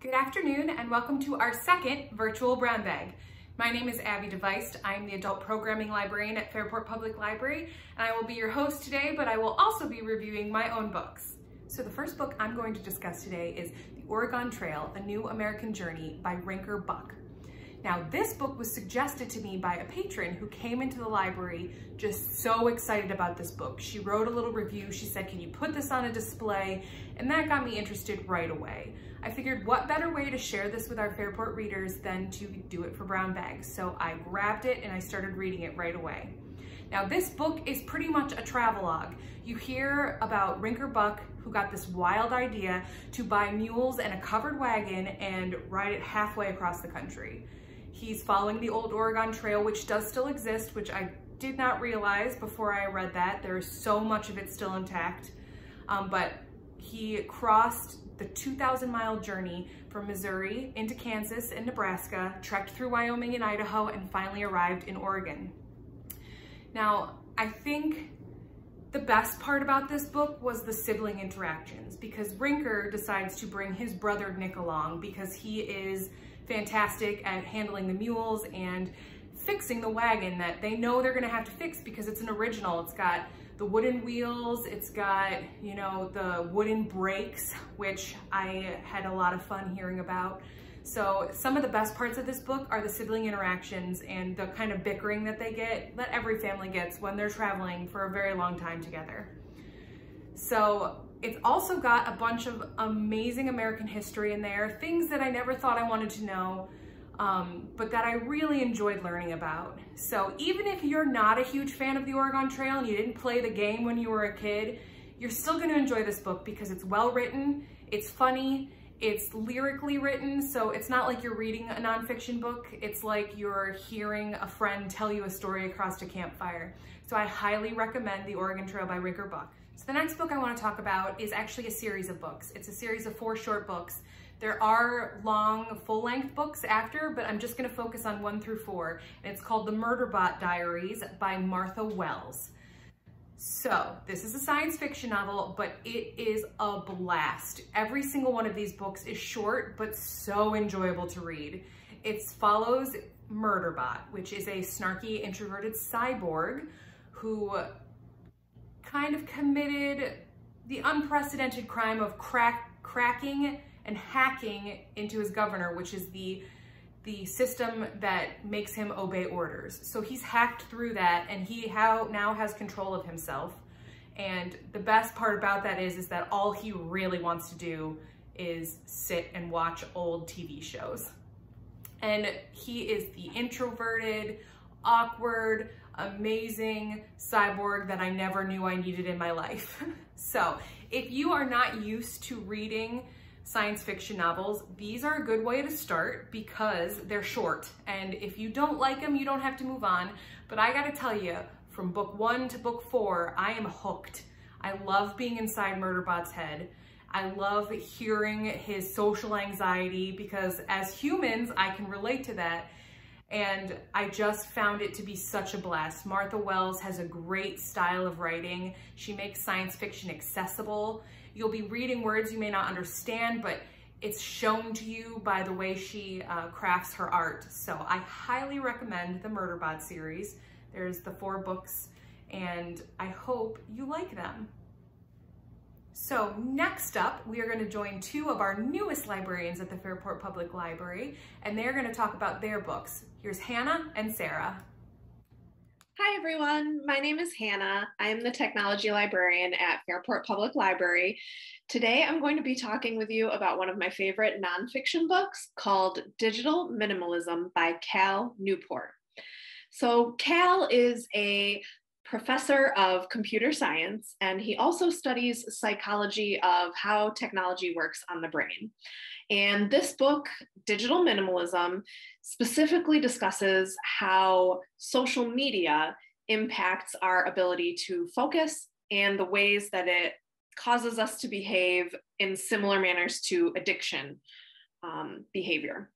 Good afternoon and welcome to our second virtual brown bag. My name is Abby DeVeist. I'm the adult programming librarian at Fairport Public Library and I will be your host today, but I will also be reviewing my own books. So the first book I'm going to discuss today is The Oregon Trail, A New American Journey by Rinker Buck. Now, this book was suggested to me by a patron who came into the library just so excited about this book. She wrote a little review. She said, can you put this on a display? And that got me interested right away. I figured what better way to share this with our Fairport readers than to do it for brown bags. So I grabbed it and I started reading it right away. Now this book is pretty much a travelogue. You hear about Rinker Buck who got this wild idea to buy mules and a covered wagon and ride it halfway across the country. He's following the old Oregon Trail, which does still exist, which I did not realize before I read that. There is so much of it still intact. Um, but he crossed the 2,000 mile journey from Missouri into Kansas and Nebraska, trekked through Wyoming and Idaho, and finally arrived in Oregon. Now, I think the best part about this book was the sibling interactions because Rinker decides to bring his brother Nick along because he is fantastic at handling the mules and fixing the wagon that they know they're gonna have to fix because it's an original. It's got the wooden wheels, it's got, you know, the wooden brakes, which I had a lot of fun hearing about. So some of the best parts of this book are the sibling interactions and the kind of bickering that they get, that every family gets when they're traveling for a very long time together. So it's also got a bunch of amazing American history in there, things that I never thought I wanted to know, um, but that I really enjoyed learning about. So even if you're not a huge fan of the Oregon Trail and you didn't play the game when you were a kid, you're still gonna enjoy this book because it's well written, it's funny, it's lyrically written, so it's not like you're reading a nonfiction book. It's like you're hearing a friend tell you a story across a campfire. So I highly recommend The Oregon Trail by Rinker Buck. So the next book I wanna talk about is actually a series of books. It's a series of four short books. There are long full-length books after, but I'm just gonna focus on one through four. And it's called The Murderbot Diaries by Martha Wells. So this is a science fiction novel, but it is a blast. Every single one of these books is short, but so enjoyable to read. It follows Murderbot, which is a snarky, introverted cyborg who kind of committed the unprecedented crime of crack, cracking and hacking into his governor, which is the the system that makes him obey orders. So he's hacked through that and he how, now has control of himself. And the best part about that is, is that all he really wants to do is sit and watch old TV shows. And he is the introverted, awkward, amazing cyborg that I never knew I needed in my life. so if you are not used to reading science fiction novels, these are a good way to start because they're short. And if you don't like them, you don't have to move on. But I gotta tell you, from book one to book four, I am hooked. I love being inside Murderbot's head. I love hearing his social anxiety because as humans, I can relate to that and I just found it to be such a blast. Martha Wells has a great style of writing. She makes science fiction accessible. You'll be reading words you may not understand, but it's shown to you by the way she uh, crafts her art. So I highly recommend the Murderbot series. There's the four books and I hope you like them. So next up, we are going to join two of our newest librarians at the Fairport Public Library, and they're going to talk about their books. Here's Hannah and Sarah. Hi everyone, my name is Hannah. I'm the technology librarian at Fairport Public Library. Today I'm going to be talking with you about one of my favorite nonfiction books called Digital Minimalism by Cal Newport. So Cal is a professor of computer science, and he also studies psychology of how technology works on the brain. And this book, Digital Minimalism, specifically discusses how social media impacts our ability to focus and the ways that it causes us to behave in similar manners to addiction um, behavior.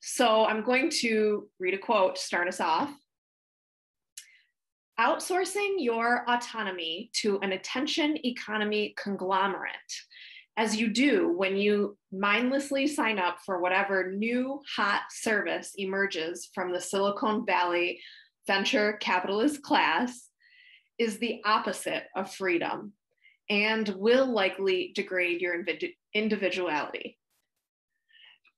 So I'm going to read a quote to start us off. Outsourcing your autonomy to an attention economy conglomerate as you do when you mindlessly sign up for whatever new hot service emerges from the Silicon Valley venture capitalist class, is the opposite of freedom and will likely degrade your individuality.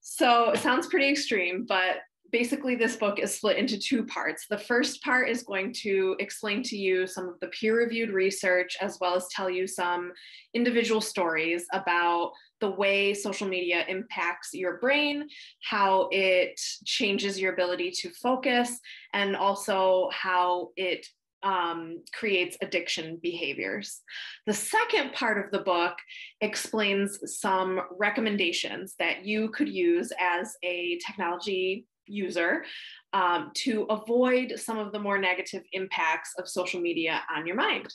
So it sounds pretty extreme, but basically this book is split into two parts. The first part is going to explain to you some of the peer-reviewed research as well as tell you some individual stories about the way social media impacts your brain, how it changes your ability to focus, and also how it um, creates addiction behaviors. The second part of the book explains some recommendations that you could use as a technology user um, to avoid some of the more negative impacts of social media on your mind.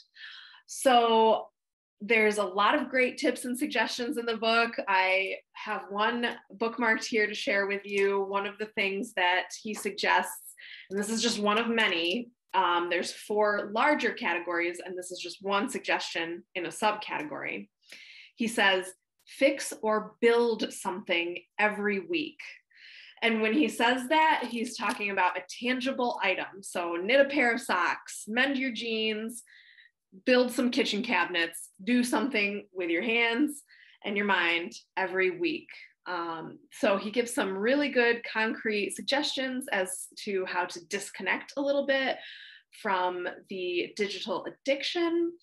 So there's a lot of great tips and suggestions in the book. I have one bookmarked here to share with you. One of the things that he suggests, and this is just one of many, um, there's four larger categories, and this is just one suggestion in a subcategory. He says, fix or build something every week. And when he says that, he's talking about a tangible item. So knit a pair of socks, mend your jeans, build some kitchen cabinets, do something with your hands and your mind every week. Um, so he gives some really good concrete suggestions as to how to disconnect a little bit from the digital addiction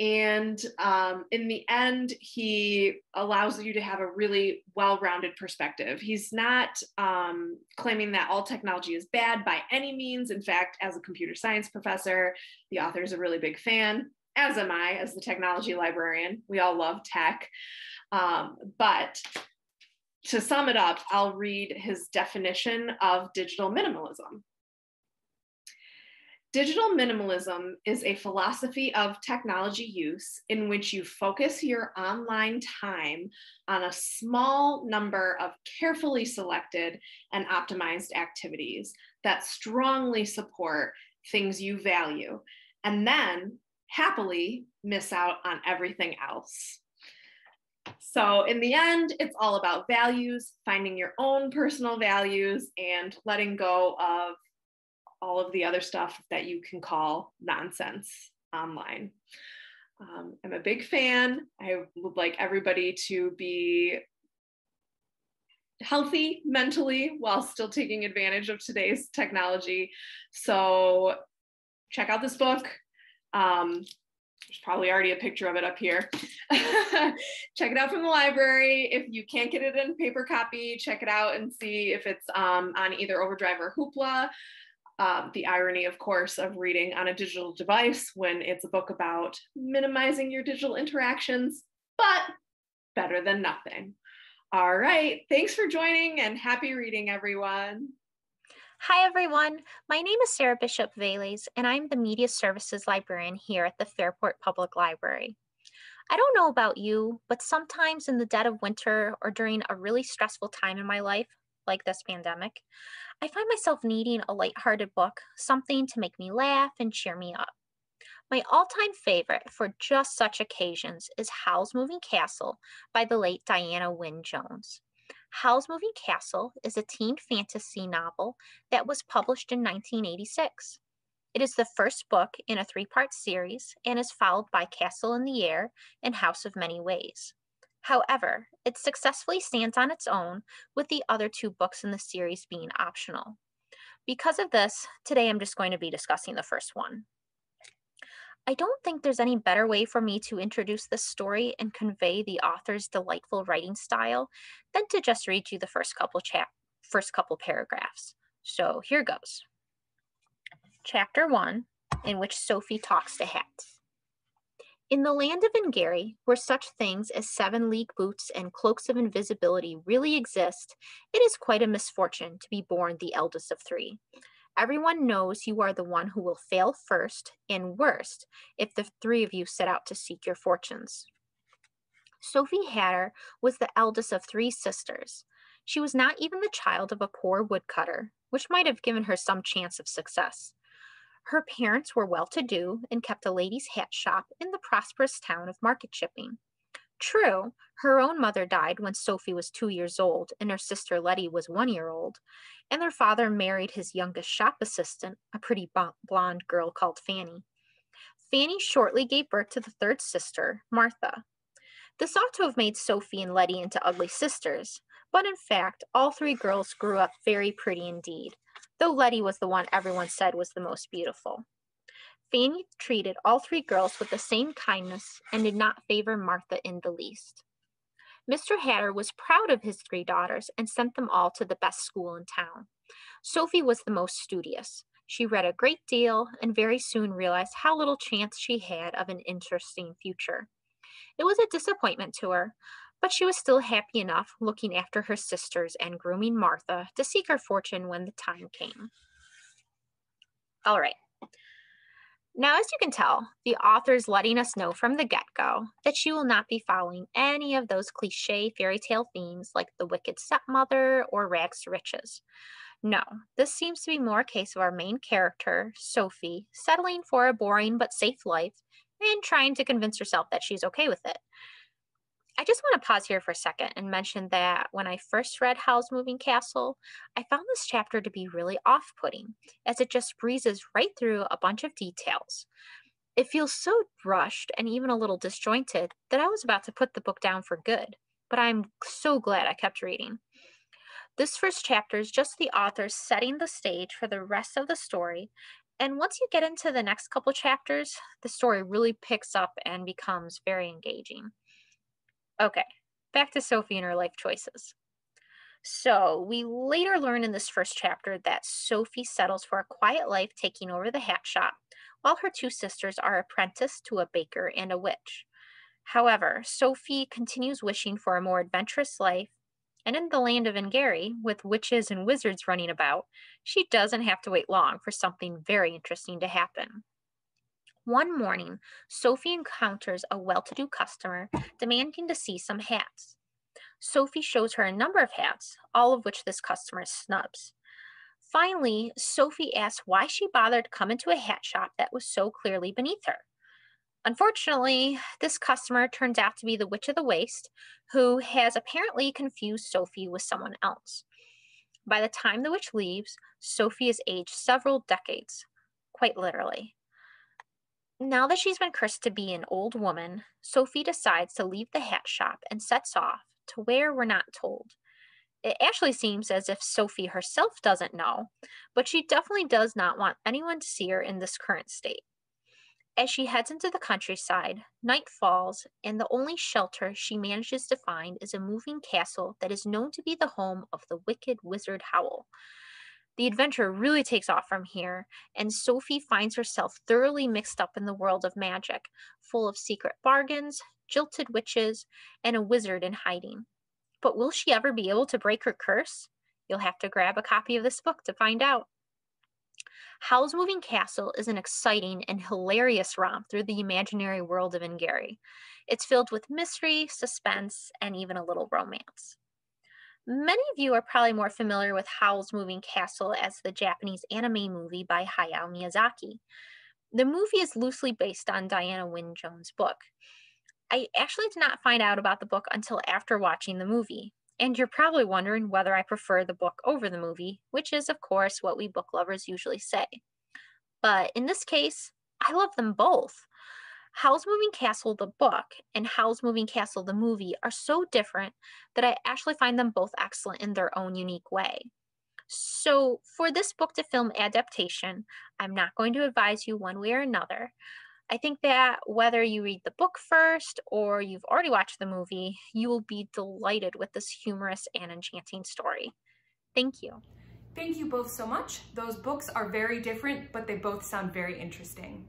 and um, in the end, he allows you to have a really well rounded perspective. He's not um, claiming that all technology is bad by any means. In fact, as a computer science professor, the author is a really big fan, as am I, as the technology librarian. We all love tech. Um, but to sum it up, I'll read his definition of digital minimalism. Digital minimalism is a philosophy of technology use in which you focus your online time on a small number of carefully selected and optimized activities that strongly support things you value, and then happily miss out on everything else. So, in the end, it's all about values, finding your own personal values, and letting go of all of the other stuff that you can call nonsense online. Um, I'm a big fan. I would like everybody to be healthy mentally while still taking advantage of today's technology. So check out this book. Um, there's probably already a picture of it up here. check it out from the library. If you can't get it in paper copy, check it out and see if it's um, on either Overdrive or Hoopla. Um, the irony, of course, of reading on a digital device when it's a book about minimizing your digital interactions, but better than nothing. All right, thanks for joining and happy reading, everyone. Hi, everyone. My name is Sarah Bishop Vales, and I'm the Media Services Librarian here at the Fairport Public Library. I don't know about you, but sometimes in the dead of winter or during a really stressful time in my life, like this pandemic, I find myself needing a lighthearted book, something to make me laugh and cheer me up. My all time favorite for just such occasions is Howl's Moving Castle by the late Diana Wynne Jones. Howl's Moving Castle is a teen fantasy novel that was published in 1986. It is the first book in a three part series and is followed by Castle in the Air and House of Many Ways. However, it successfully stands on its own, with the other two books in the series being optional. Because of this, today I'm just going to be discussing the first one. I don't think there's any better way for me to introduce this story and convey the author's delightful writing style than to just read you the first couple chap first couple paragraphs. So here goes. Chapter 1, in which Sophie talks to Hat. In the land of Ingary, where such things as seven league boots and cloaks of invisibility really exist, it is quite a misfortune to be born the eldest of three. Everyone knows you are the one who will fail first and worst if the three of you set out to seek your fortunes. Sophie Hatter was the eldest of three sisters. She was not even the child of a poor woodcutter, which might have given her some chance of success. Her parents were well to do and kept a lady's hat shop in the prosperous town of Market Chipping. True, her own mother died when Sophie was two years old and her sister Letty was one year old, and their father married his youngest shop assistant, a pretty blonde girl called Fanny. Fanny shortly gave birth to the third sister, Martha. This ought to have made Sophie and Letty into ugly sisters, but in fact, all three girls grew up very pretty indeed, though Letty was the one everyone said was the most beautiful. Fanny treated all three girls with the same kindness and did not favor Martha in the least. Mr. Hatter was proud of his three daughters and sent them all to the best school in town. Sophie was the most studious. She read a great deal and very soon realized how little chance she had of an interesting future. It was a disappointment to her, but she was still happy enough looking after her sisters and grooming Martha to seek her fortune when the time came. All right, now, as you can tell, the author is letting us know from the get go that she will not be following any of those cliche fairy tale themes like the wicked stepmother or rags to riches. No, this seems to be more a case of our main character, Sophie, settling for a boring but safe life and trying to convince herself that she's okay with it. I just want to pause here for a second and mention that when I first read Howl's Moving Castle, I found this chapter to be really off putting, as it just breezes right through a bunch of details. It feels so rushed and even a little disjointed that I was about to put the book down for good, but I'm so glad I kept reading. This first chapter is just the author setting the stage for the rest of the story, and once you get into the next couple chapters, the story really picks up and becomes very engaging. Okay, back to Sophie and her life choices. So, we later learn in this first chapter that Sophie settles for a quiet life taking over the hat shop, while her two sisters are apprenticed to a baker and a witch. However, Sophie continues wishing for a more adventurous life, and in the land of Ingary, with witches and wizards running about, she doesn't have to wait long for something very interesting to happen. One morning, Sophie encounters a well to do customer demanding to see some hats. Sophie shows her a number of hats, all of which this customer snubs. Finally, Sophie asks why she bothered coming to a hat shop that was so clearly beneath her. Unfortunately, this customer turns out to be the Witch of the Waste, who has apparently confused Sophie with someone else. By the time the witch leaves, Sophie is aged several decades, quite literally. Now that she's been cursed to be an old woman, Sophie decides to leave the hat shop and sets off to where we're not told. It actually seems as if Sophie herself doesn't know, but she definitely does not want anyone to see her in this current state. As she heads into the countryside, night falls, and the only shelter she manages to find is a moving castle that is known to be the home of the wicked wizard Howl. The adventure really takes off from here, and Sophie finds herself thoroughly mixed up in the world of magic, full of secret bargains, jilted witches, and a wizard in hiding. But will she ever be able to break her curse? You'll have to grab a copy of this book to find out. Howl's Moving Castle is an exciting and hilarious romp through the imaginary world of Ingary. It's filled with mystery, suspense, and even a little romance. Many of you are probably more familiar with Howl's Moving Castle as the Japanese anime movie by Hayao Miyazaki. The movie is loosely based on Diana Wynne Jones' book. I actually did not find out about the book until after watching the movie. And you're probably wondering whether I prefer the book over the movie, which is, of course, what we book lovers usually say. But in this case, I love them both. Howl's Moving Castle, the book, and Howl's Moving Castle, the movie, are so different that I actually find them both excellent in their own unique way. So, for this book to film adaptation, I'm not going to advise you one way or another. I think that whether you read the book first or you've already watched the movie, you will be delighted with this humorous and enchanting story. Thank you. Thank you both so much. Those books are very different, but they both sound very interesting.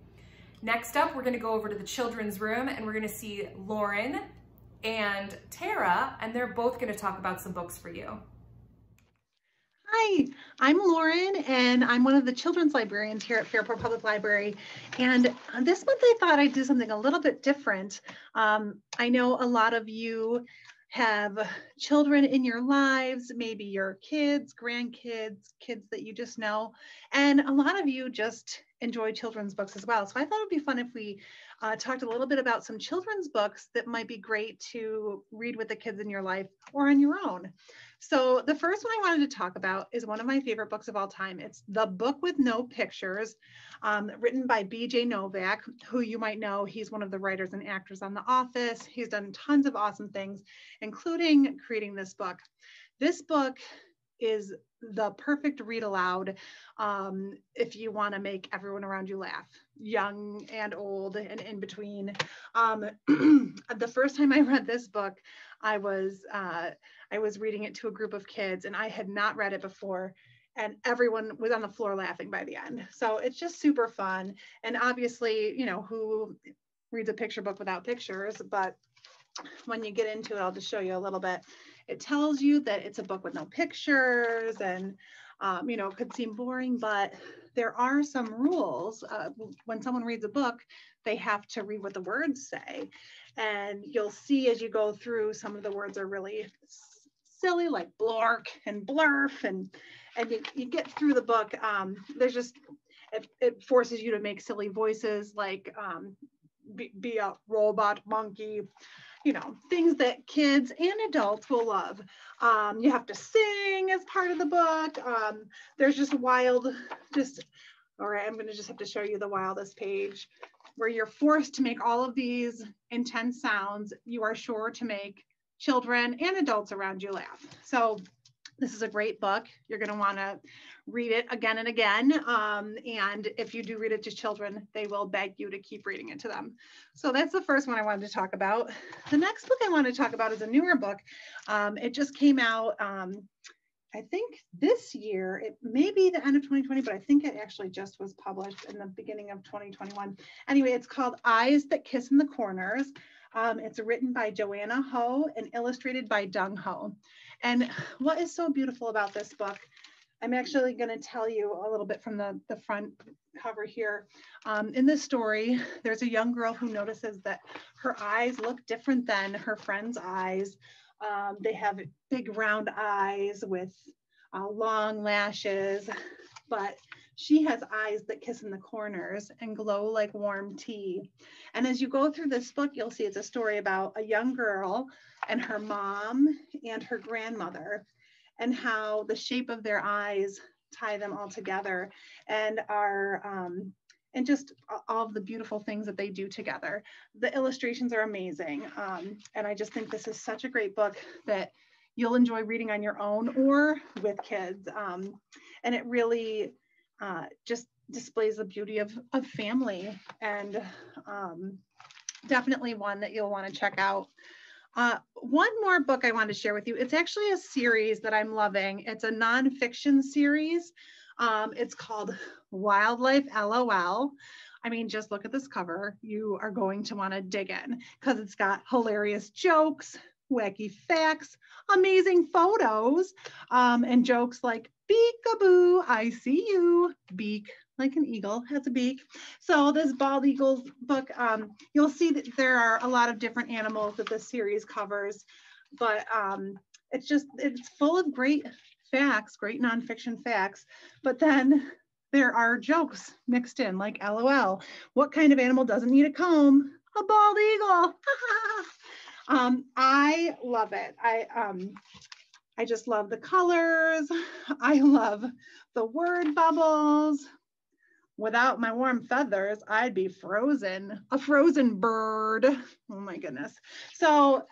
Next up, we're gonna go over to the children's room and we're gonna see Lauren and Tara, and they're both gonna talk about some books for you. Hi, I'm Lauren, and I'm one of the children's librarians here at Fairport Public Library. And this month I thought I'd do something a little bit different. Um, I know a lot of you have children in your lives, maybe your kids, grandkids, kids that you just know. And a lot of you just enjoy children's books as well. So I thought it would be fun if we uh, talked a little bit about some children's books that might be great to read with the kids in your life or on your own. So the first one I wanted to talk about is one of my favorite books of all time. It's The Book with No Pictures, um, written by B.J. Novak, who you might know. He's one of the writers and actors on The Office. He's done tons of awesome things, including creating this book. This book is the perfect read aloud um, if you want to make everyone around you laugh, young and old and in between. Um, the first time I read this book, I was uh, I was reading it to a group of kids, and I had not read it before. And everyone was on the floor laughing by the end. So it's just super fun. And obviously, you know, who reads a picture book without pictures? But when you get into it, I'll just show you a little bit. It tells you that it's a book with no pictures and, um, you know, it could seem boring, but there are some rules. Uh, when someone reads a book, they have to read what the words say. And you'll see as you go through, some of the words are really silly, like blork and blurf. And, and you, you get through the book, um, there's just, it, it, forces you to make silly voices like um, be, be a robot monkey you know, things that kids and adults will love. Um, you have to sing as part of the book. Um, there's just wild, just, all right, I'm gonna just have to show you the wildest page where you're forced to make all of these intense sounds. You are sure to make children and adults around you laugh. So this is a great book. You're going to want to read it again and again. Um, and if you do read it to children, they will beg you to keep reading it to them. So that's the first one I wanted to talk about. The next book I want to talk about is a newer book. Um, it just came out, um, I think this year, it may be the end of 2020, but I think it actually just was published in the beginning of 2021. Anyway, it's called Eyes That Kiss in the Corners. Um, it's written by Joanna Ho and illustrated by Dung Ho. And what is so beautiful about this book, I'm actually going to tell you a little bit from the, the front cover here. Um, in this story, there's a young girl who notices that her eyes look different than her friend's eyes. Um, they have big round eyes with uh, long lashes, but she has eyes that kiss in the corners and glow like warm tea. And as you go through this book, you'll see it's a story about a young girl and her mom and her grandmother and how the shape of their eyes tie them all together and are um, and just all of the beautiful things that they do together. The illustrations are amazing. Um, and I just think this is such a great book that you'll enjoy reading on your own or with kids. Um, and it really uh, just displays the beauty of, of family and um, definitely one that you'll want to check out. Uh, one more book I want to share with you. It's actually a series that I'm loving. It's a nonfiction series. Um, it's called Wildlife LOL. I mean, just look at this cover. You are going to want to dig in because it's got hilarious jokes, wacky facts, amazing photos, um, and jokes like Beakaboo, I see you. Beak, like an eagle, has a beak. So this bald eagles book, um, you'll see that there are a lot of different animals that this series covers, but um, it's just, it's full of great facts, great nonfiction facts, but then there are jokes mixed in like LOL. What kind of animal doesn't need a comb? A bald eagle. um, I love it. I, um, I just love the colors. I love the word bubbles. Without my warm feathers, I'd be frozen, a frozen bird. Oh my goodness. So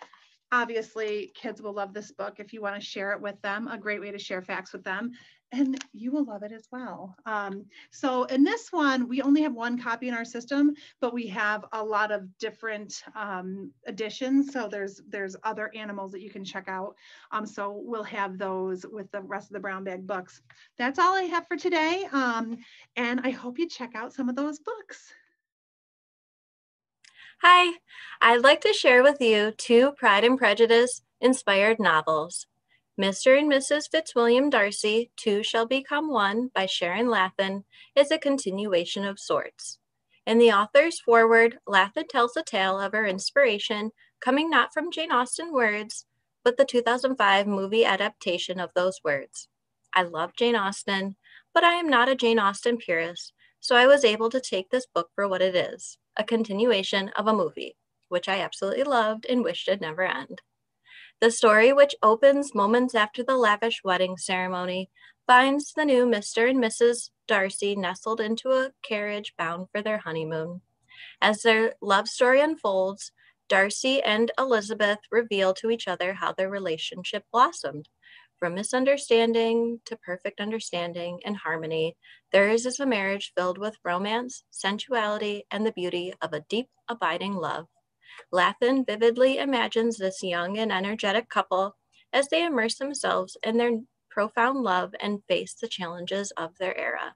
obviously kids will love this book if you want to share it with them, a great way to share facts with them and you will love it as well. Um, so in this one, we only have one copy in our system, but we have a lot of different um, editions. So there's there's other animals that you can check out. Um, so we'll have those with the rest of the brown bag books. That's all I have for today. Um, and I hope you check out some of those books. Hi, I'd like to share with you two Pride and Prejudice inspired novels. Mr. and Mrs. Fitzwilliam Darcy, Two Shall Become One by Sharon Lathan is a continuation of sorts. In the author's foreword, Lathan tells a tale of her inspiration coming not from Jane Austen words, but the 2005 movie adaptation of those words. I love Jane Austen, but I am not a Jane Austen purist, so I was able to take this book for what it is a continuation of a movie, which I absolutely loved and wished it never end. The story, which opens moments after the lavish wedding ceremony, finds the new Mr. and Mrs. Darcy nestled into a carriage bound for their honeymoon. As their love story unfolds, Darcy and Elizabeth reveal to each other how their relationship blossomed. From misunderstanding to perfect understanding and harmony, theirs is a marriage filled with romance, sensuality, and the beauty of a deep, abiding love. Lathan vividly imagines this young and energetic couple as they immerse themselves in their profound love and face the challenges of their era.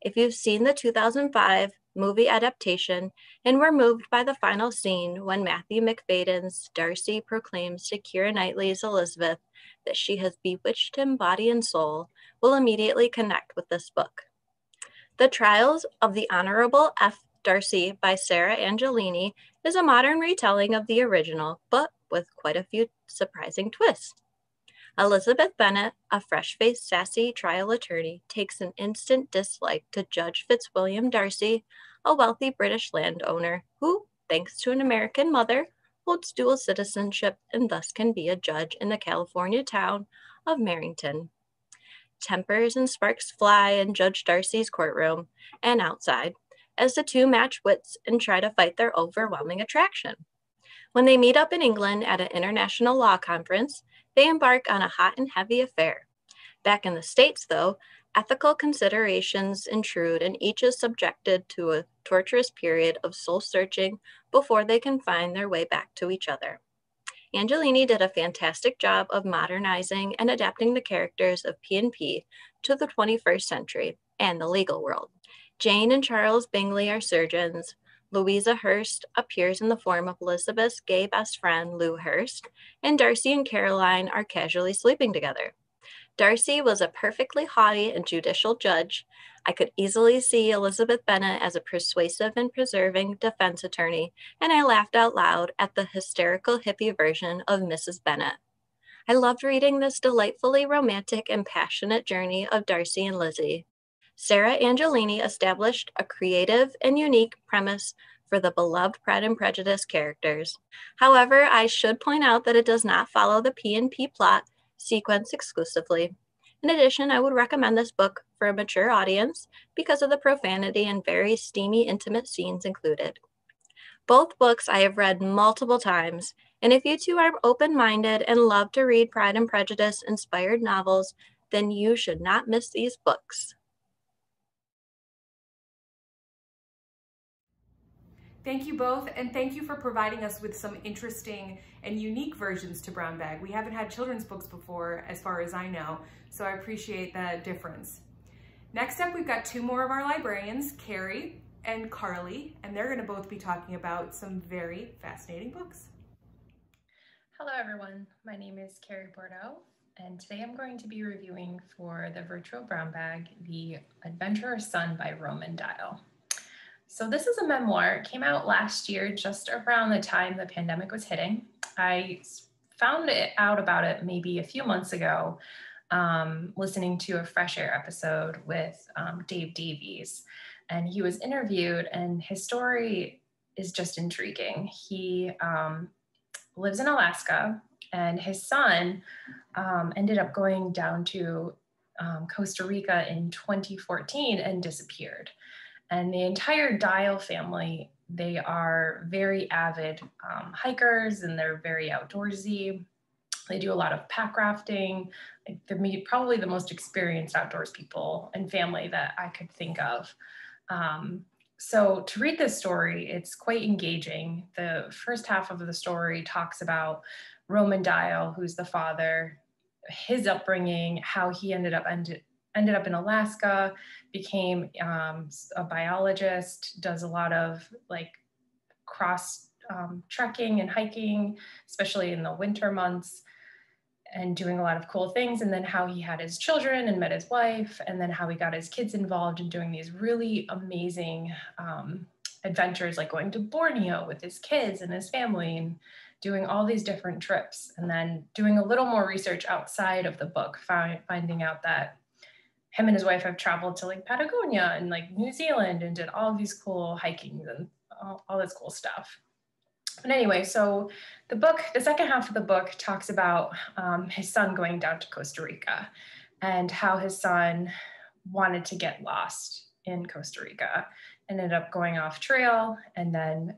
If you've seen the 2005 movie adaptation and were moved by the final scene when Matthew Macfadyen's Darcy proclaims to Keira Knightley's Elizabeth that she has bewitched him body and soul, will immediately connect with this book. The Trials of the Honorable F. Darcy by Sara Angelini is a modern retelling of the original, but with quite a few surprising twists. Elizabeth Bennet, a fresh faced, sassy trial attorney, takes an instant dislike to Judge Fitzwilliam Darcy, a wealthy British landowner who, thanks to an American mother, holds dual citizenship and thus can be a judge in the California town of Merrington. Tempers and sparks fly in Judge Darcy's courtroom and outside as the two match wits and try to fight their overwhelming attraction. When they meet up in England at an international law conference, they embark on a hot and heavy affair. Back in the States, though, ethical considerations intrude and each is subjected to a torturous period of soul searching before they can find their way back to each other. Angelini did a fantastic job of modernizing and adapting the characters of P&P to the 21st century and the legal world. Jane and Charles Bingley are surgeons. Louisa Hurst appears in the form of Elizabeth's gay best friend, Lou Hurst, and Darcy and Caroline are casually sleeping together. Darcy was a perfectly haughty and judicial judge. I could easily see Elizabeth Bennet as a persuasive and preserving defense attorney, and I laughed out loud at the hysterical hippie version of Mrs. Bennet. I loved reading this delightfully romantic and passionate journey of Darcy and Lizzie. Sara Angelini established a creative and unique premise for the beloved Pride and Prejudice characters. However, I should point out that it does not follow the P&P plot sequence exclusively. In addition, I would recommend this book for a mature audience because of the profanity and very steamy, intimate scenes included. Both books I have read multiple times, and if you two are open minded and love to read Pride and Prejudice inspired novels, then you should not miss these books. Thank you both, and thank you for providing us with some interesting and unique versions to Brown Bag. We haven't had children's books before, as far as I know, so I appreciate the difference. Next up, we've got two more of our librarians, Karrie and Carly, and they're gonna both be talking about some very fascinating books. Hello everyone, my name is Karrie Bordeaux, and today I'm going to be reviewing for the Virtual Brown Bag, The Adventurer's Son by Roman Dial. So this is a memoir. It came out last year, just around the time the pandemic was hitting. I found it out about it maybe a few months ago, um, listening to a Fresh Air episode with um, Dave Davies. And he was interviewed, and his story is just intriguing. He um, lives in Alaska, and his son um, ended up going down to um, Costa Rica in 2014 and disappeared. And the entire Dial family, they are very avid um, hikers and they're very outdoorsy. They do a lot of pack rafting. they're probably the most experienced outdoors people and family that I could think of. Um, so to read this story, it's quite engaging. The first half of the story talks about Roman Dial, who's the father, his upbringing, how he ended up ended, ended up in Alaska, became um, a biologist, does a lot of like cross um, trekking and hiking, especially in the winter months, and doing a lot of cool things. And then how he had his children and met his wife, and then how he got his kids involved in doing these really amazing um, adventures, like going to Borneo with his kids and his family and doing all these different trips and then doing a little more research outside of the book, find, finding out that him and his wife have traveled to like Patagonia and like New Zealand and did all these cool hiking and all, all this cool stuff. But anyway, so the book, the second half of the book talks about um, his son going down to Costa Rica and how his son wanted to get lost in Costa Rica, and ended up going off trail, and then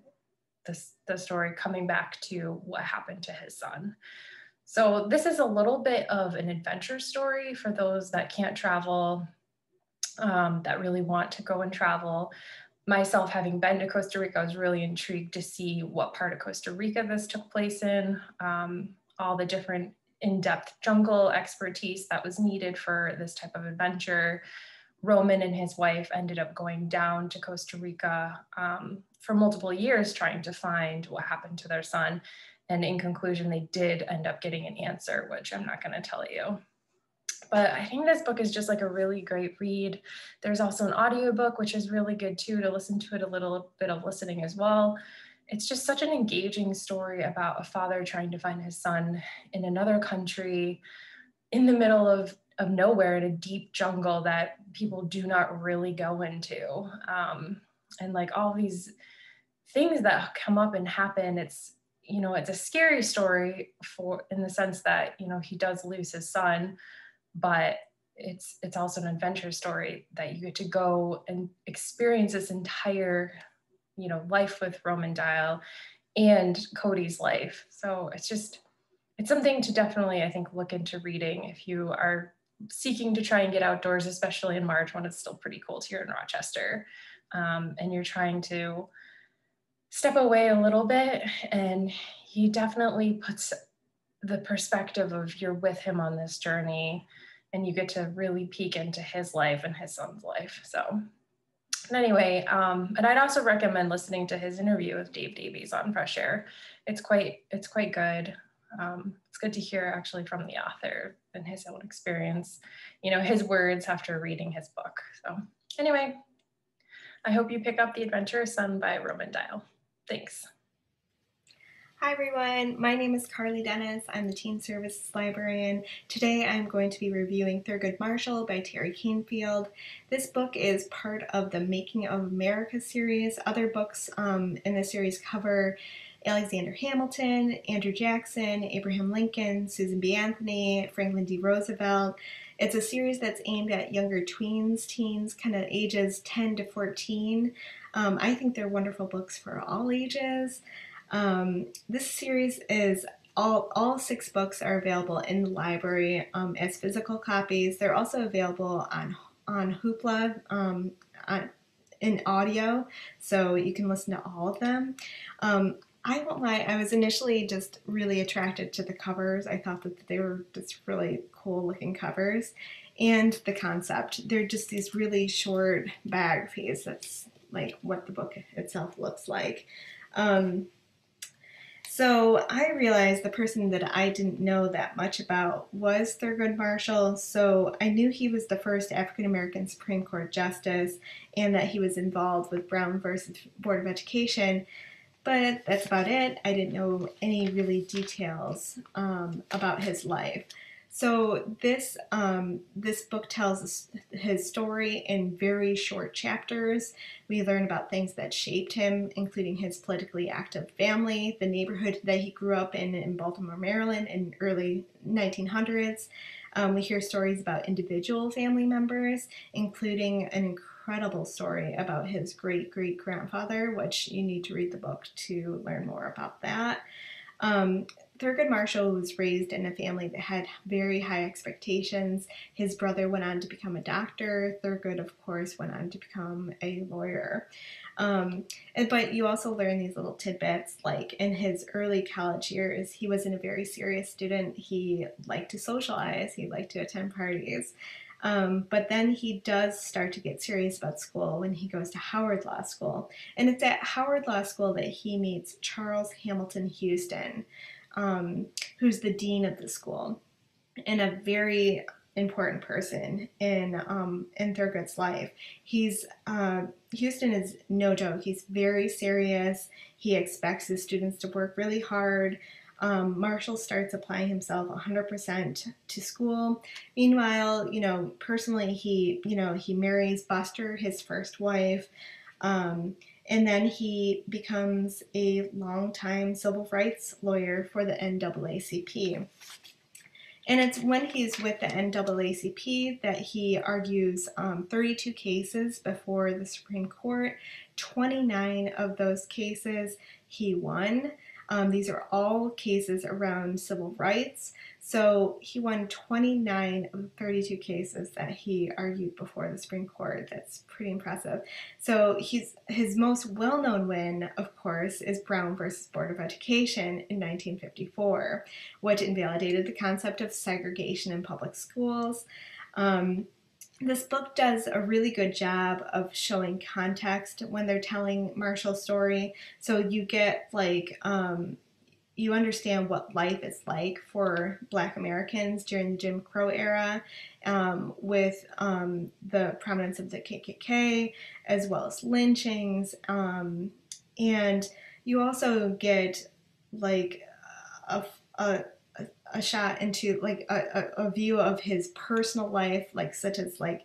this, the story coming back to what happened to his son. So this is a little bit of an adventure story for those that can't travel, um, that really want to go and travel. Myself, having been to Costa Rica, I was really intrigued to see what part of Costa Rica this took place in, um, all the different in-depth jungle expertise that was needed for this type of adventure. Roman and his wife ended up going down to Costa Rica um, for multiple years trying to find what happened to their son. And in conclusion, they did end up getting an answer, which I'm not going to tell you. But I think this book is just like a really great read. There's also an audiobook, which is really good too, to listen to it a little bit of listening as well. It's just such an engaging story about a father trying to find his son in another country in the middle of, of nowhere in a deep jungle that people do not really go into. Um, and like all these things that come up and happen, it's you know, it's a scary story for in the sense that, you know, he does lose his son, but it's it's also an adventure story that you get to go and experience this entire, you know, life with Roman Dial and Cody's life. So it's just it's something to definitely, I think, look into reading if you are seeking to try and get outdoors, especially in March when it's still pretty cold here in Rochester. Um, and you're trying to step away a little bit and he definitely puts the perspective of you're with him on this journey and you get to really peek into his life and his son's life so. Anyway um, and i'd also recommend listening to his interview with dave davies on fresh air. It's quite it's quite good. Um, it's good to hear actually from the author and his own experience. You know his words after reading his book so. Anyway i hope you pick up the adventurer's son by roman dial Thanks. Hi everyone, my name is Carly Dennis. I'm the Teen Services Librarian. Today I'm going to be reviewing Thurgood Marshall by Teri Kanefield. This book is part of the Making of America series. Other books um, in the series cover Alexander Hamilton, Andrew Jackson, Abraham Lincoln, Susan B. Anthony, Franklin D. Roosevelt. It's a series that's aimed at younger tweens, teens, kind of ages 10 to 14. Um, I think they're wonderful books for all ages. Um, this series is all, all six books are available in the library um, as physical copies. They're also available on on Hoopla um, on, in audio, so you can listen to all of them. Um, I won't lie, I was initially just really attracted to the covers. I thought that they were just really cool looking covers. And the concept. They're just these really short biographies. That's like what the book itself looks like. Um, so I realized the person that I didn't know that much about was Thurgood Marshall. So I knew he was the first African American Supreme Court justice and that he was involved with Brown versus Board of Education. But that's about it. I didn't know any really details um, about his life. So this um, this book tells his story in very short chapters. We learn about things that shaped him, including his politically active family, the neighborhood that he grew up in in Baltimore, Maryland, in early 1900s. Um, we hear stories about individual family members, including an incredible story about his great great grandfather, which you need to read the book to learn more about that. Um, Thurgood Marshall was raised in a family that had very high expectations. His brother went on to become a doctor. Thurgood, of course, went on to become a lawyer. Um, but you also learn these little tidbits, like in his early college years, he wasn't a very serious student. He liked to socialize, he liked to attend parties. Um, but then he does start to get serious about school when he goes to Howard Law School. And it's at Howard Law School that he meets Charles Hamilton Houston, um, who's the dean of the school, and a very important person in um, in Thurgood's life. He's uh, Houston is no joke. He's very serious. He expects his students to work really hard. Um, Marshall starts applying himself 100% to school. Meanwhile, you know, personally, he, you know, he marries Buster, his first wife. Um, and then he becomes a longtime civil rights lawyer for the NAACP. And it's when he's with the NAACP that he argues um, 32 cases before the Supreme Court. 29 of those cases he won. Um, these are all cases around civil rights. So he won 29 of 32 cases that he argued before the Supreme Court. That's pretty impressive. So he's his most well-known win, of course, is Brown versus Board of Education in 1954, which invalidated the concept of segregation in public schools. Um, this book does a really good job of showing context when they're telling Marshall's story. So you get like um, you understand what life is like for Black Americans during the Jim Crow era, um, with um, the prominence of the KKK, as well as lynchings, um, and you also get like a, a, a shot into like a, a, a view of his personal life, like such as like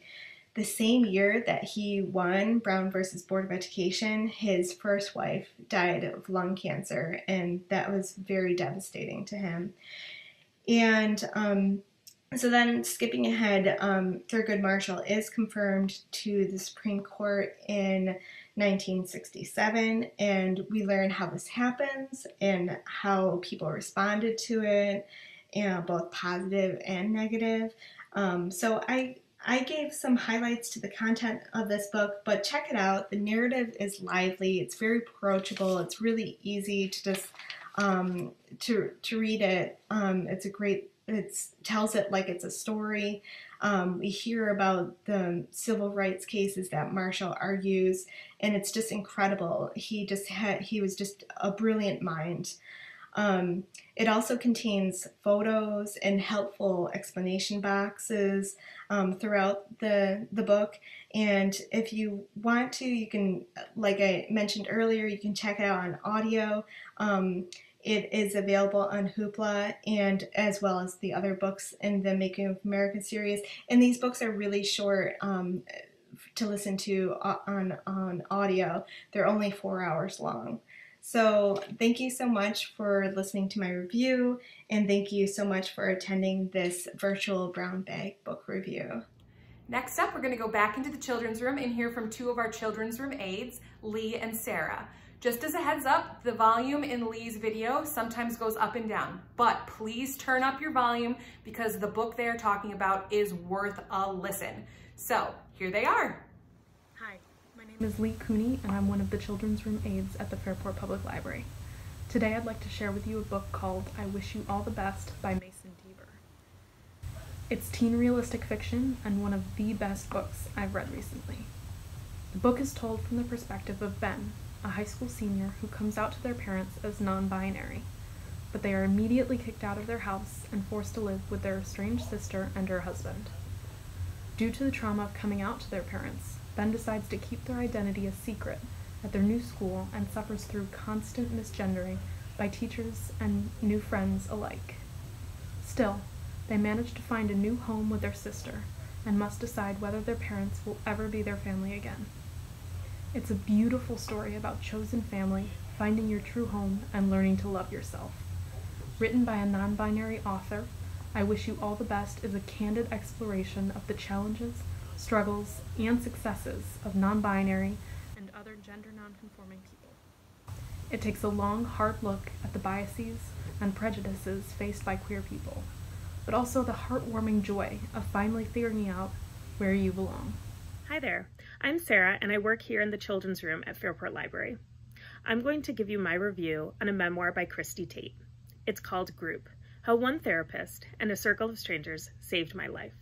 the same year that he won Brown versus Board of Education, his first wife died of lung cancer, and that was very devastating to him. And um, so then, skipping ahead, um, Thurgood Marshall is confirmed to the Supreme Court in 1967, and we learn how this happens and how people responded to it, you know, both positive and negative. Um, so I I gave some highlights to the content of this book, but check it out. The narrative is lively. It's very approachable. It's really easy to just um, to to read it. Um, it's a great. It tells it like it's a story. Um, we hear about the civil rights cases that Marshall argues, and it's just incredible. He just had. He was just a brilliant mind. Um, it also contains photos and helpful explanation boxes um, throughout the, the book. And if you want to, you can, like I mentioned earlier, you can check it out on audio. Um, it is available on Hoopla and as well as the other books in the Making of America series. And these books are really short um, to listen to on, on audio. They're only four hours long. So thank you so much for listening to my review and thank you so much for attending this virtual brown bag book review. Next up, we're gonna go back into the children's room and hear from two of our children's room aides, Lee and Sarah. Just as a heads up, the volume in Lee's video sometimes goes up and down, but please turn up your volume because the book they are talking about is worth a listen. So here they are name is Lee Cooney, and I'm one of the children's room aides at the Fairport Public Library. Today I'd like to share with you a book called I Wish You All the Best by Mason Deaver. It's teen realistic fiction and one of the best books I've read recently. The book is told from the perspective of Ben, a high school senior who comes out to their parents as non-binary, but they are immediately kicked out of their house and forced to live with their estranged sister and her husband. Due to the trauma of coming out to their parents, Ben decides to keep their identity a secret at their new school and suffers through constant misgendering by teachers and new friends alike. Still, they manage to find a new home with their sister and must decide whether their parents will ever be their family again. It's a beautiful story about chosen family, finding your true home, and learning to love yourself. Written by a non binary author, I Wish You All the Best is a candid exploration of the challenges struggles, and successes of non-binary and other gender non-conforming people. It takes a long, hard look at the biases and prejudices faced by queer people, but also the heartwarming joy of finally figuring out where you belong. Hi there, I'm Sarah and I work here in the children's room at Fairport Library. I'm going to give you my review on a memoir by Christie Tate. It's called Group, How One Therapist and a Circle of Strangers Saved My Life.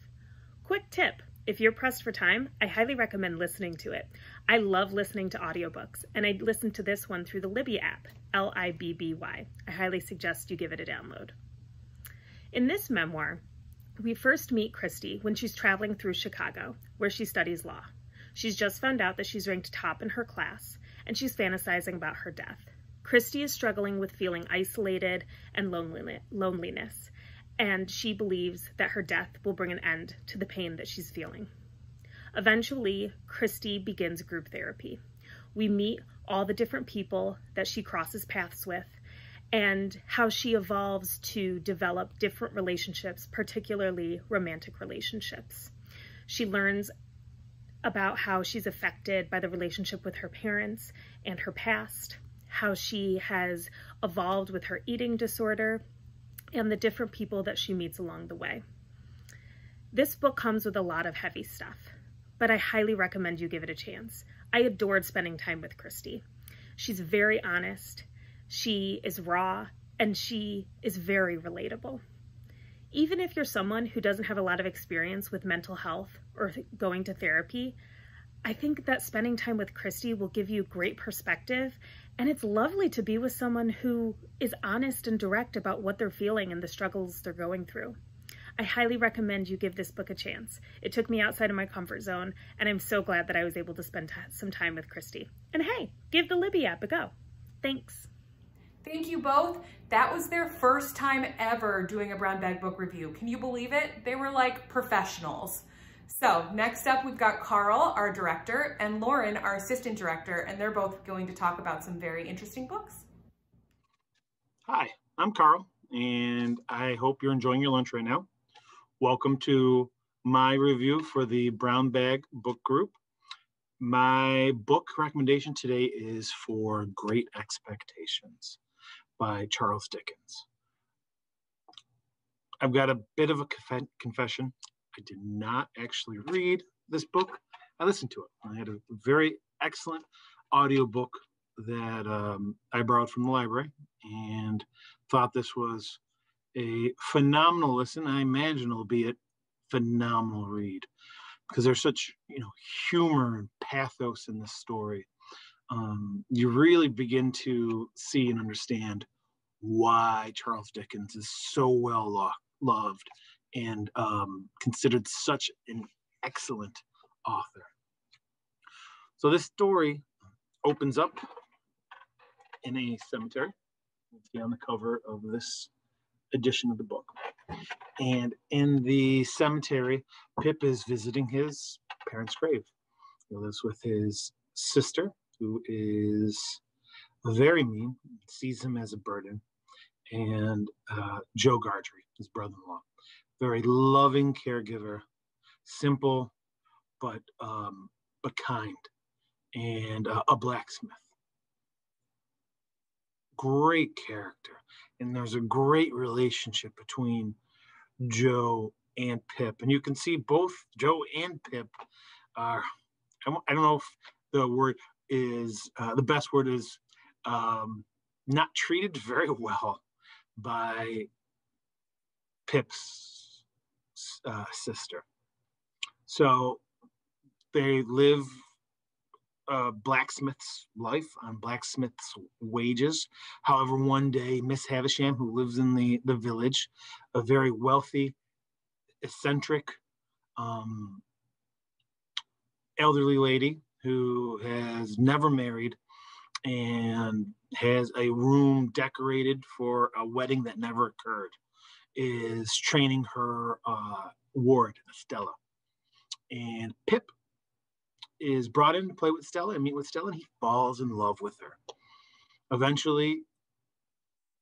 Quick tip, if you're pressed for time, I highly recommend listening to it. I love listening to audiobooks, and I listened to this one through the Libby app, L-I-B-B-Y. I highly suggest you give it a download. In this memoir, we first meet Christie when she's traveling through Chicago, where she studies law. She's just found out that she's ranked top in her class, and she's fantasizing about her death. Christie is struggling with feeling isolated and loneliness, and she believes that her death will bring an end to the pain that she's feeling. Eventually, Christie begins group therapy. We meet all the different people that she crosses paths with and how she evolves to develop different relationships, particularly romantic relationships. She learns about how she's affected by the relationship with her parents and her past, how she has evolved with her eating disorder, and the different people that she meets along the way. This book comes with a lot of heavy stuff, but I highly recommend you give it a chance. I adored spending time with Christie. She's very honest, she is raw, and she is very relatable. Even if you're someone who doesn't have a lot of experience with mental health or going to therapy, I think that spending time with Christie will give you great perspective and it's lovely to be with someone who is honest and direct about what they're feeling and the struggles they're going through. I highly recommend you give this book a chance. It took me outside of my comfort zone, and I'm so glad that I was able to spend some time with Christie. And hey, give the Libby app a go. Thanks. Thank you both. That was their first time ever doing a brown bag book review. Can you believe it? They were like professionals. So next up, we've got Carl, our director, and Lauren, our assistant director, and they're both going to talk about some very interesting books. Hi, I'm Carl, and I hope you're enjoying your lunch right now. Welcome to my review for the Brown Bag Book Group. My book recommendation today is for Great Expectations by Charles Dickens. I've got a bit of a confession. I did not actually read this book. I listened to it. I had a very excellent audiobook that um, I borrowed from the library and thought this was a phenomenal listen. I imagine it'll be a phenomenal read because there's such you know humor and pathos in this story. Um, you really begin to see and understand why Charles Dickens is so well lo- loved and um, considered such an excellent author. So this story opens up in a cemetery. You see on the cover of this edition of the book. And in the cemetery, Pip is visiting his parents' grave. He lives with his sister, who is very mean, sees him as a burden, and uh, Joe Gargery, his brother-in-law very loving caregiver, simple, but um, but kind, and uh, a blacksmith. Great character, and there's a great relationship between Joe and Pip, and you can see both Joe and Pip are. I don't know if the word is uh, the best word is um, not treated very well by Pip's uh, sister. So they live a blacksmith's life on blacksmith's wages. However, one day Miss Havisham, who lives in the, the village, a very wealthy, eccentric, um, elderly lady who has never married and has a room decorated for a wedding that never occurred is training her uh, ward, Estella. And Pip is brought in to play with Estella and meet with Estella, and he falls in love with her. Eventually,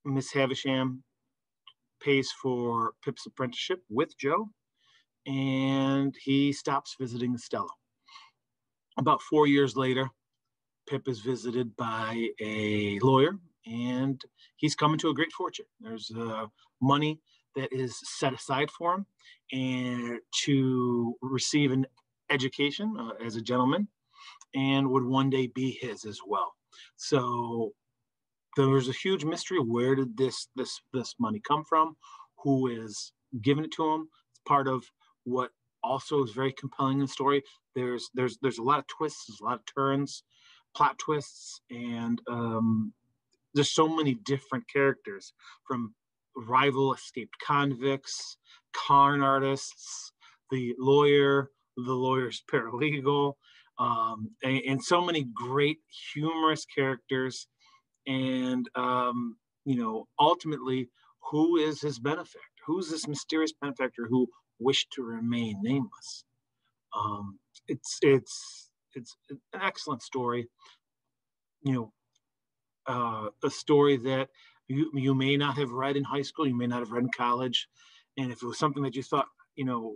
Miss Havisham pays for Pip's apprenticeship with Joe, and he stops visiting Estella. About four years later, Pip is visited by a lawyer, and he's coming to a great fortune. There's uh, money that is set aside for him and to receive an education uh, as a gentleman and would one day be his as well. So there was a huge mystery. Where did this this this money come from? Who is giving it to him? It's part of what also is very compelling in the story. There's there's there's a lot of twists, there's a lot of turns, plot twists, and um, there's so many different characters from rival escaped convicts, con artists, the lawyer, the lawyer's paralegal, um, and, and, so many great humorous characters. And, um, you know, ultimately, who is his benefactor? Who's this mysterious benefactor who wished to remain nameless? Um, it's, it's, it's an excellent story. You know, uh, a story that you, you may not have read in high school, you may not have read in college. And if it was something that you thought, you know,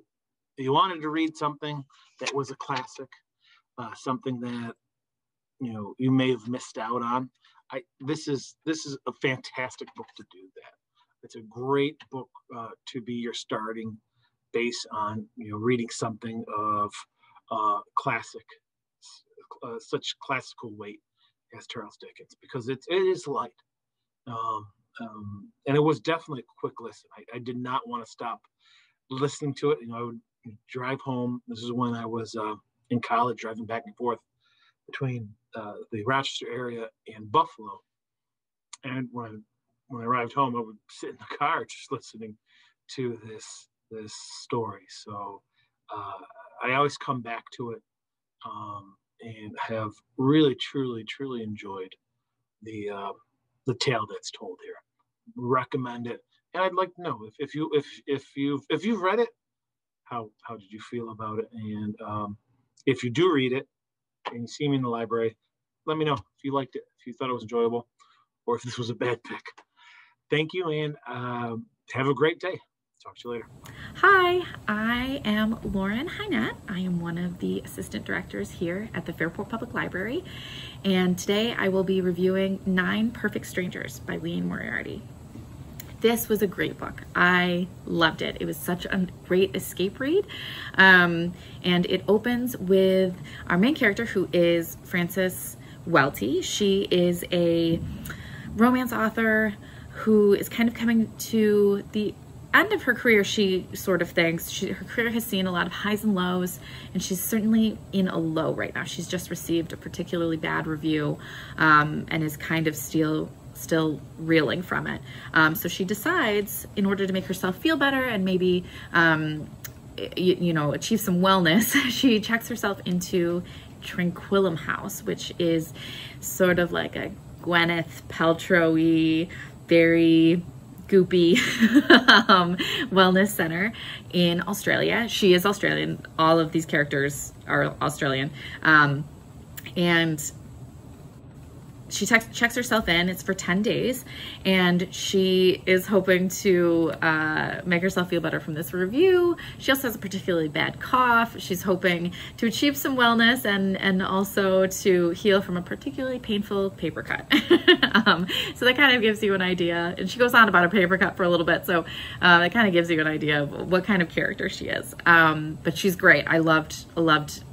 you wanted to read something that was a classic, uh, something that you know you may have missed out on. I this is this is a fantastic book to do that. It's a great book uh, to be your starting base on you know reading something of uh, classic, uh, such classical weight as Charles Dickens because it's it is light. Um, um, and it was definitely a quick listen. I, I did not want to stop listening to it. You know, I would drive home. This is when I was uh, in college, driving back and forth between uh, the Rochester area and Buffalo. And when I, when I arrived home, I would sit in the car just listening to this this story. So uh, I always come back to it um, and have really, truly, truly enjoyed the uh, the tale that's told here. Recommend it, and I'd like to know if, if you if if you if you've read it, how how did you feel about it? And um, if you do read it and you see me in the library, let me know if you liked it, if you thought it was enjoyable, or if this was a bad pick. Thank you, and um, have a great day. Talk to you later. Hi, I am Lauren Hynett. I am one of the assistant directors here at the Fairport Public Library, and today I will be reviewing Nine Perfect Strangers by Liane Moriarty. This was a great book. I loved it. It was such a great escape read. Um, and it opens with our main character, who is Frances Welty. She is a romance author who is kind of coming to the end of her career, she sort of thinks she, her career has seen a lot of highs and lows, and she's certainly in a low right now. She's just received a particularly bad review um, and is kind of still still reeling from it. Um, so she decides, in order to make herself feel better and maybe, um, you, you know, achieve some wellness, she checks herself into Tranquillum House, which is sort of like a Gwyneth Paltrow-y, very goopy um, wellness center in Australia. She is Australian. All of these characters are Australian. Um, and she checks herself in. It's for 10 days, and she is hoping to uh, make herself feel better from this review. She also has a particularly bad cough. She's hoping to achieve some wellness and, and also to heal from a particularly painful paper cut. um, so that kind of gives you an idea. And she goes on about a paper cut for a little bit, so uh, that kind of gives you an idea of what kind of character she is. Um, but she's great. I loved, loved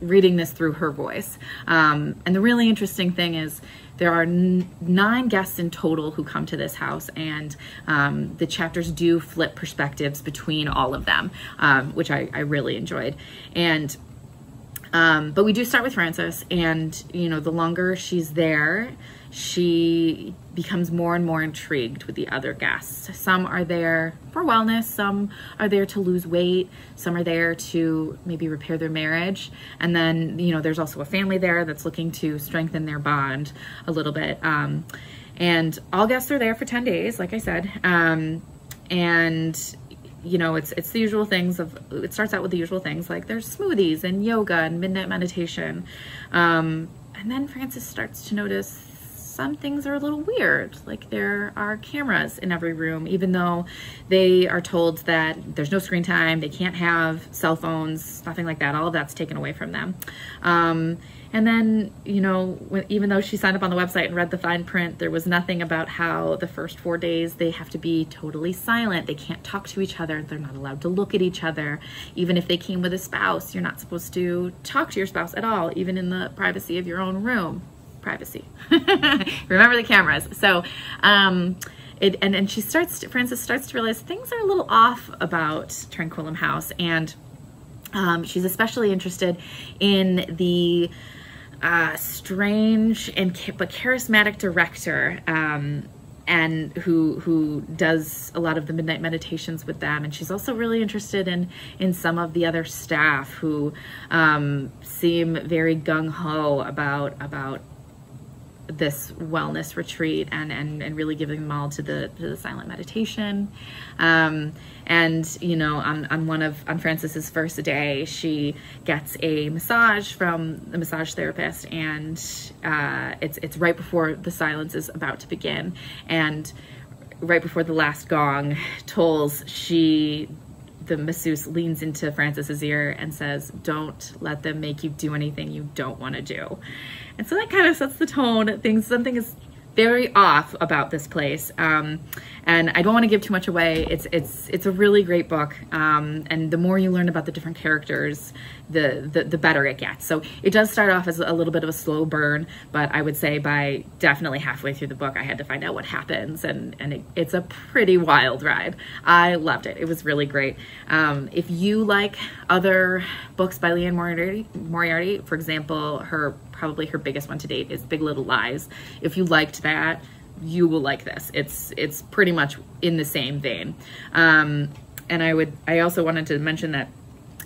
reading this through her voice. Um, and the really interesting thing is there are nine guests in total who come to this house and um, the chapters do flip perspectives between all of them, um, which I, I, really enjoyed. And um, but we do start with Frances and you know the longer she's there, she becomes more and more intrigued with the other guests. Some are there for wellness, some are there to lose weight, some are there to maybe repair their marriage. And then, you know, there's also a family there that's looking to strengthen their bond a little bit. Um, and all guests are there for 10 days, like I said. Um, and you know, it's it's the usual things of it starts out with the usual things like there's smoothies and yoga and midnight meditation. Um, and then Frances starts to notice some things are a little weird. Like there are cameras in every room, even though they are told that there's no screen time, they can't have cell phones, nothing like that. All of that's taken away from them. Um, and then, you know, even though she signed up on the website and read the fine print, there was nothing about how the first four days they have to be totally silent. They can't talk to each other. They're not allowed to look at each other. Even if they came with a spouse, you're not supposed to talk to your spouse at all, even in the privacy of your own room privacy. Remember the cameras. So, um, it, and, and she starts, to, Frances starts to realize things are a little off about Tranquillum House. And um, she's especially interested in the uh, strange and but charismatic director, um, and who who does a lot of the midnight meditations with them. And she's also really interested in in some of the other staff who um, seem very gung ho about about this wellness retreat and, and, and really giving them all to the, to the silent meditation. Um, and, you know, on, on one of, on Frances's first day, she gets a massage from the massage therapist and uh, it's, it's right before the silence is about to begin. And right before the last gong tolls, she the masseuse leans into Frances's ear and says, don't let them make you do anything you don't want to do. And so that kind of sets the tone. Things, something is very off about this place. Um, and I don't want to give too much away. It's it's it's a really great book, um, and the more you learn about the different characters, the, the the better it gets. So it does start off as a little bit of a slow burn, but I would say by definitely halfway through the book, I had to find out what happens, and and it, it's a pretty wild ride. I loved it. It was really great. Um, if you like other books by Liane Moriarty, Moriarty, for example, her probably her biggest one to date is Big Little Lies. If you liked that you will like this. It's it's pretty much in the same vein. Um, and I would I also wanted to mention that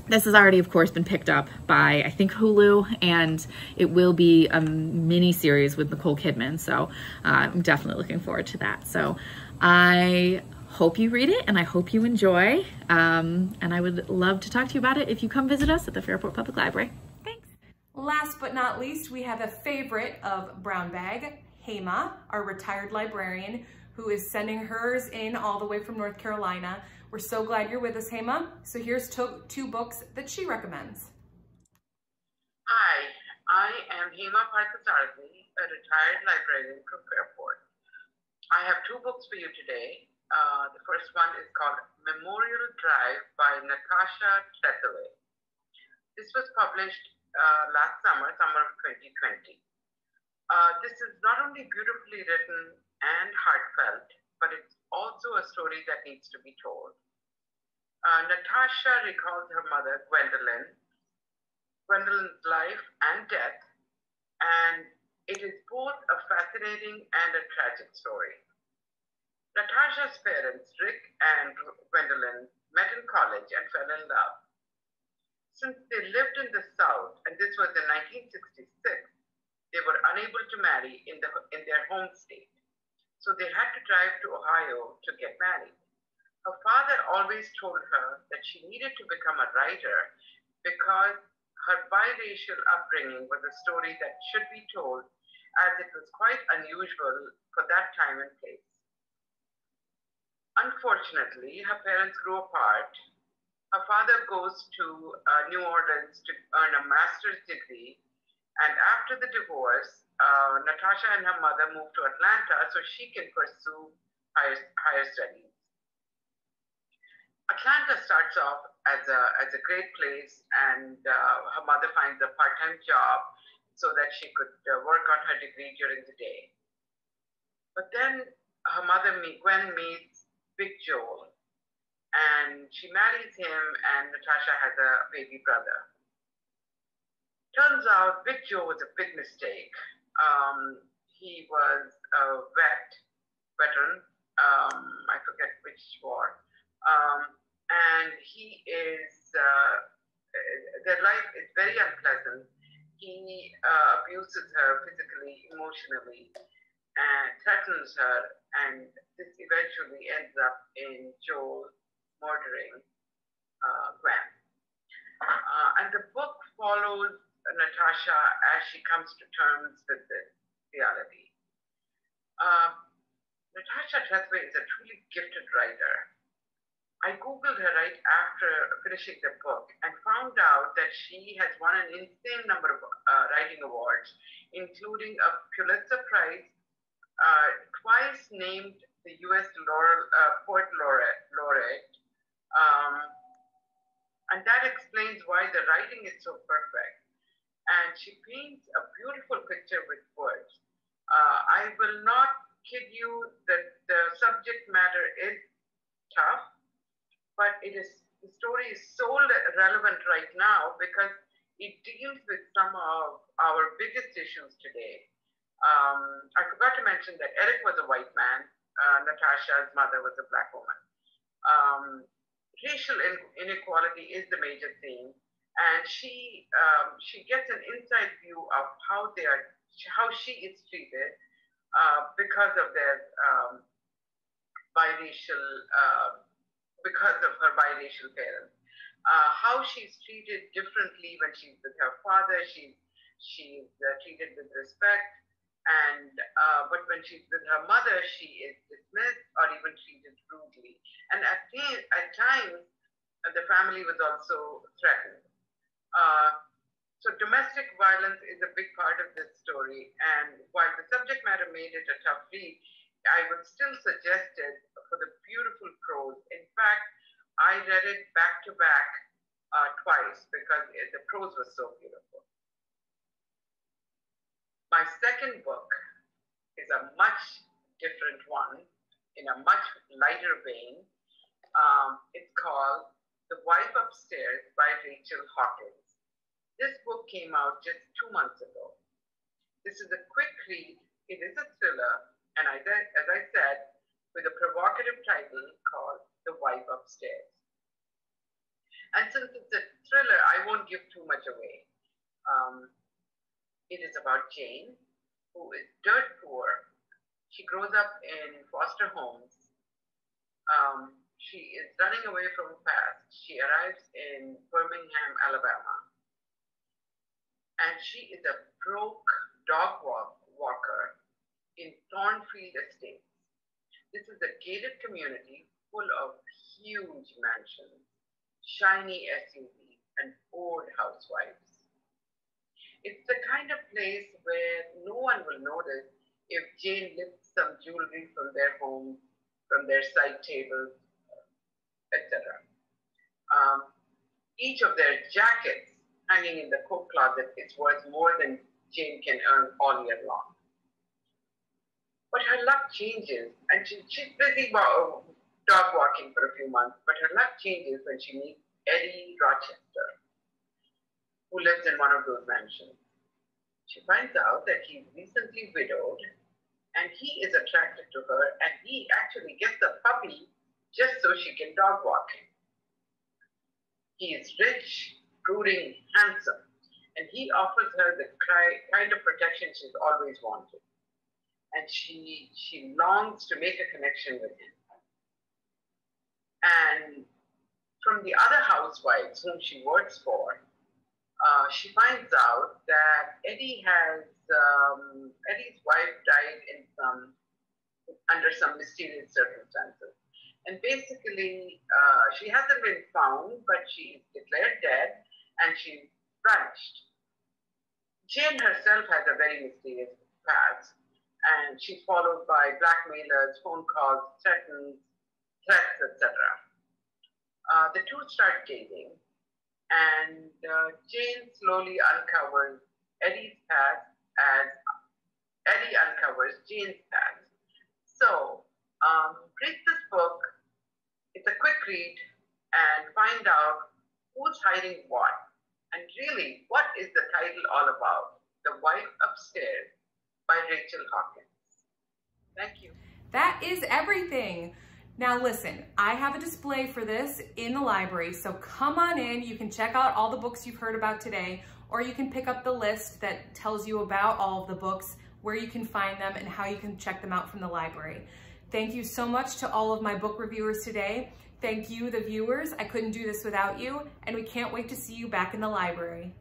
this has already, of course, been picked up by, I think, Hulu, and it will be a mini series with Nicole Kidman. So uh, I'm definitely looking forward to that. So I hope you read it and I hope you enjoy. Um, and I would love to talk to you about it if you come visit us at the Fairport Public Library. Thanks. Last but not least, we have a favorite of Brown Bag, Hema, our retired librarian, who is sending hers in all the way from North Carolina. We're so glad you're with us, Hema. So here's two books that she recommends. Hi, I am Hema Parthasarathy, a retired librarian from Fairport. I have two books for you today. Uh, the first one is called Memorial Drive by Natasha Trethewey. This was published uh, last summer, summer of 2020. Uh, this is not only beautifully written and heartfelt, but it's also a story that needs to be told. Uh, Natasha recalls her mother, Gwendolyn, Gwendolyn's life and death, and it is both a fascinating and a tragic story. Natasha's parents, Rick and Gwendolyn, met in college and fell in love. Since they lived in the South, and this was in 1966, they were unable to marry in, the, in their home state. So they had to drive to Ohio to get married. Her father always told her that she needed to become a writer because her biracial upbringing was a story that should be told as it was quite unusual for that time and place. Unfortunately, her parents grew apart. Her father goes to uh, New Orleans to earn a master's degree and after the divorce, uh, Natasha and her mother moved to Atlanta so she can pursue higher, higher studies. Atlanta starts off as a, as a great place, and uh, her mother finds a part time job so that she could uh, work on her degree during the day. But then her mother, Gwen, meets Big Joel, and she marries him, and Natasha has a baby brother. Turns out Joe was a big mistake. Um, he was a vet, veteran, um, I forget which war. Um, and he is, uh, their life is very unpleasant. He uh, abuses her physically, emotionally, and threatens her. And this eventually ends up in Joel murdering uh, Gwen. Uh, and the book follows Natasha as she comes to terms with this reality. Uh, Natasha Trethewey is a truly gifted writer. I Googled her right after finishing the book and found out that she has won an insane number of uh, writing awards, including a Pulitzer Prize, uh, twice named the U.S. Laurel, uh, Poet Laureate, laureate um, and that explains why the writing is so perfect and she paints a beautiful picture with words. Uh, I will not kid you that the subject matter is tough, but it is the story is so relevant right now because it deals with some of our biggest issues today. Um, I forgot to mention that Eric was a white man uh, Natasha's mother was a black woman. Um, racial inequality is the major theme, and she um, she gets an inside view of how they are, how she is treated uh, because of their um, biracial, uh, because of her biracial parents. Uh, how she's treated differently when she's with her father, she's she's uh, treated with respect, and uh, but when she's with her mother, she is dismissed or even treated rudely. And at, at times, the family was also threatened. Uh, so domestic violence is a big part of this story. And while the subject matter made it a tough read, I would still suggest it for the beautiful prose. In fact, I read it back to back uh, twice because it, the prose was so beautiful. My second book is a much different one in a much lighter vein. Um, it's called The Wife Upstairs by Rachel Hawkins. This book came out just two months ago. This is a quick read. It is a thriller, and I, as I said, with a provocative title called The Wife Upstairs. And since it's a thriller, I won't give too much away. Um, it is about Jane, who is dirt poor. She grows up in foster homes. Um, she is running away from the past. She arrives in Birmingham, Alabama and she is a broke dog walk, walker in Thornfield Estates. This is a gated community full of huge mansions, shiny SUVs, and old housewives. It's the kind of place where no one will notice if Jane lifts some jewelry from their home, from their side tables, etc. Um, each of their jackets hanging in the coat closet is worth more than Jane can earn all year long. But her luck changes, and she, she's busy dog walking for a few months, but her luck changes when she meets Eddie Rochester, who lives in one of those mansions. She finds out that he's recently widowed, and he is attracted to her, and he actually gets a puppy just so she can dog walk him. He is rich, brooding, handsome, and he offers her the kind of protection she's always wanted. And she, she longs to make a connection with him. And from the other housewives whom she works for, uh, she finds out that Eddie has, um, Eddie's wife died in some, under some mysterious circumstances. And basically, uh, she hasn't been found, but she's declared dead and she vanished. Jane herself has a very mysterious past, and she's followed by blackmailers, phone calls, threats, threats, etc. Uh, the two start dating, and uh, Jane slowly uncovers Eddie's past as Eddie uncovers Jane's past. So, um, read this book. It's a quick read and find out who's hiding what and really, what is the title all about? The Wife Upstairs by Rachel Hawkins. Thank you. That is everything. Now listen, I have a display for this in the library, so come on in. You can check out all the books you've heard about today, or you can pick up the list that tells you about all of the books, where you can find them, and how you can check them out from the library. Thank you so much to all of my book reviewers today. Thank you, the viewers. I couldn't do this without you, and we can't wait to see you back in the library.